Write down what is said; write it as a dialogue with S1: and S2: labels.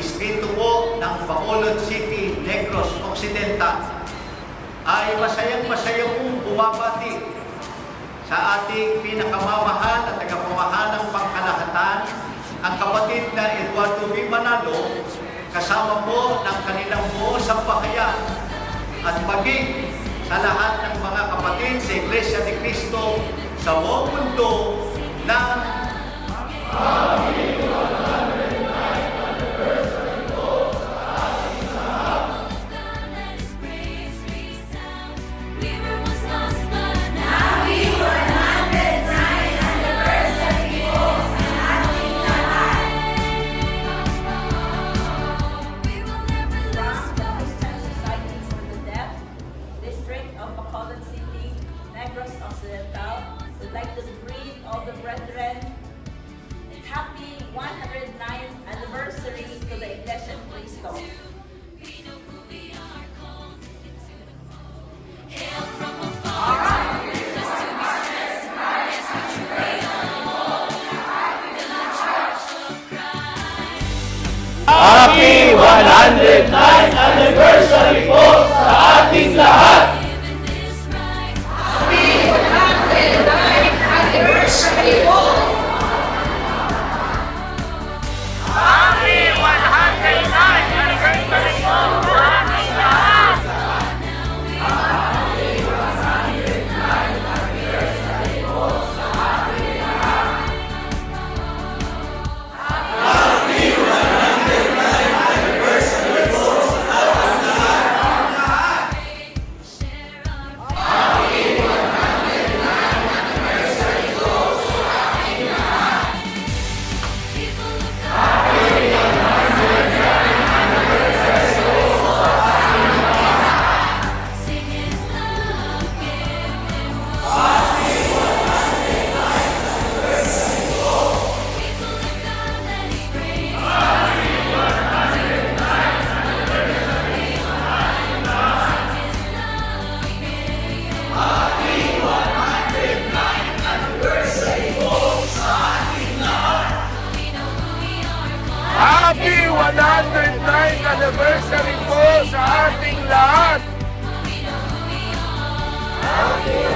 S1: Distrito po ng Bacolod City, Negros Occidental ay masayang masaya pong bumabati sa ating pinakamamahal at tagapamahalang pangkalahatan ang kapatid na Eduardo B. Manalo kasama po ng kanilang buong sampahayan at maging sa lahat ng mga kapatid sa Iglesia ni Cristo sa buong mundo na
S2: like to greet all the brethren. Happy 109th anniversary to the Iglesia Cristo.
S3: Happy 109th anniversary po sa ating lahat! Happy